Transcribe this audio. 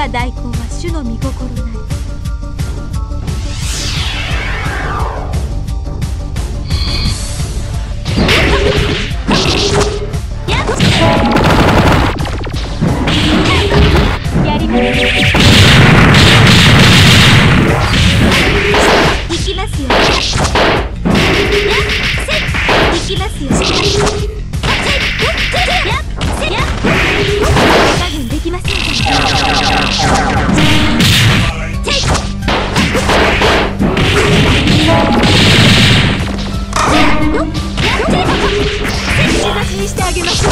が代行は主の御心なりやります。にし。てあげましょう